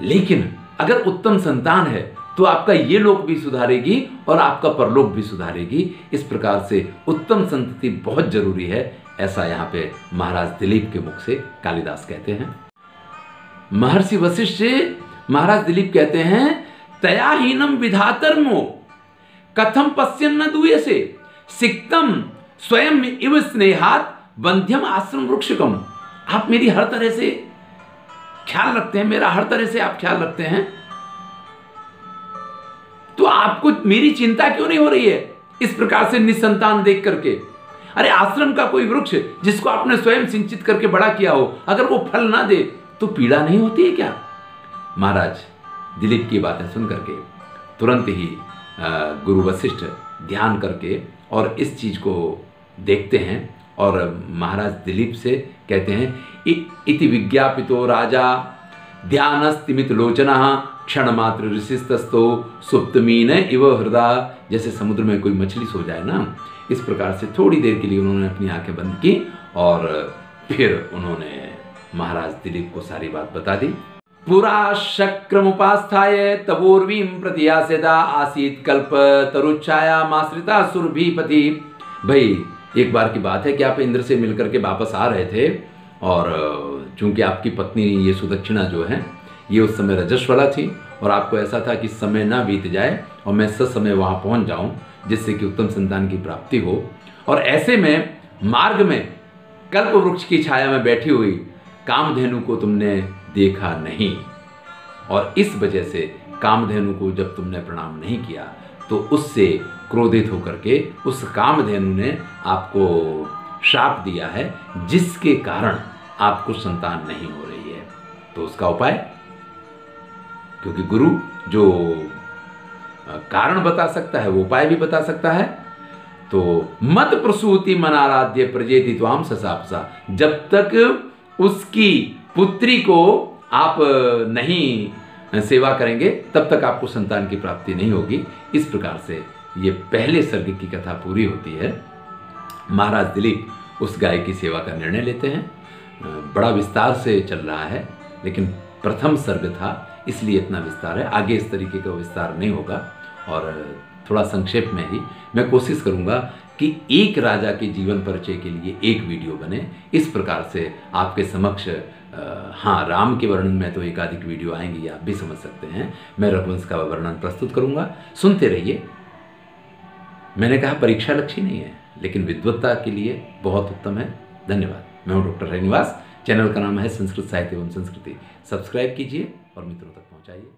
लेकिन अगर उत्तम संतान है तो आपका ये लोक भी सुधारेगी और आपका परलोक भी सुधारेगी। इस प्रकार से उत्तम संतति बहुत ज़रूरी है, ऐसा यहाँ पे महाराज दिलीप के मुख से कालिदास कहते हैं। महर्षि वशिष्ठ, महाराज दिलीप कहते हैं, तयाहीनम विधातर्मो, कथम पश्यन न दुए से सिक्तम स्वयं इव स्नेहात बंध्यम आश्रम वृक्षकम। आप मेरी हर तरह से ख्याल रखते हैं, मेरा हर तरह से आप ख्याल रखते हैं। तो आपको मेरी चिंता क्यों नहीं हो रही है इस प्रकार से निसंतान देख करके? अरे, आश्रम का कोई वृक्ष जिसको आपने स्वयं सिंचित करके बड़ा किया हो, अगर वो फल ना दे तो पीड़ा नहीं होती है क्या? महाराज, दिलीप की बातें सुन करके, तुरंत ही गुरु वशिष्ठ ध्यान करके और इस चीज़ को देखते हैं। और महाराज दिलीप से कहते हैं इति विज्ञापितो राजा, ध्यानस्तिमित लोचना क्षण मात्र ऋषिस्तस्तो सुप्तमीन इव हृदय जैसे समुद्र में कोई मछली सो जाए ना, इस प्रकार से थोड़ी देर के लिए उन्होंने अपनी आँखें बंद की और फिर उन्होंने महाराज दिलीप को सारी बात बता दी। पुरा शक्रमुपास्थाय तबोर्वीं प्रतियासेदा आसीत कल्प तरुच्छाया माश्रिता सुरभिपति। भाई एक बार की बात है कि आप इंद्र से मिलकर के वापस आ रहे थे और चूँकि आपकी पत्नी ये सुदक्षिणा जो है, ये उस समय रजस्वला थी और आपको ऐसा था कि समय ना बीत जाए और मैं सस समय वहाँ पहुँच जाऊँ, जिससे कि उत्तम संतान की प्राप्ति हो। और ऐसे में मार्ग में कल्प वृक्ष की छाया में बैठी हुई कामधेनु को तुमने देखा नहीं। और इस वजह से कामधेनु को जब तुमने प्रणाम नहीं किया तो उससे क्रोधित होकर के उस कामधेनु ने आपको श्राप दिया है, जिसके कारण आपको संतान नहीं हो रही है। तो उसका उपाय? क्योंकि गुरु जो कारण बता सकता है, वो उपाय भी बता सकता है। तो मत प्रसूति मनाराध्य प्रजेति त्वाम ससापसा। जब तक उसकी पुत्री को आप नहीं सेवा करेंगे, तब तक आपको संतान की प्राप्ति नहीं होगी। इस प्रकार से ये पहले सर्ग की कथा पूरी होती है। महाराज दिलीप उस गाय की सेवा का निर्णय लेते हैं। बड़ा विस्तार से चल रहा है, लेकिन प्रथम सर्ग था, इसलिए इतना विस्तार है। आगे इस तरीके का विस्तार नहीं होगा, और थोड़ा संक्षेप में ही मैं कोशिश करूँगा कि एक राजा के जीवन परिचय के लिए एक वीडियो बने। इस प्रकार से आपके समक्ष हाँ राम के वर्णन में तो एकाधिक वीडियो आएँगी, आप भी समझ सकते हैं। मैं रघुवंश का वर्णन प्रस्तुत करूँगा। सुनते रहिए। मैंने कहा, परीक्षा लक्ष्य नहीं है, लेकिन विद्वत्ता के लिए बहुत उत्तम है। धन्यवाद। मैं हूँ डॉक्टर श्रीनिवास चैनल का नाम है संस्कृत साहित्य एवं संस्कृति। सब्सक्राइब कीजिए और मित्रों तक पहुँचाइए।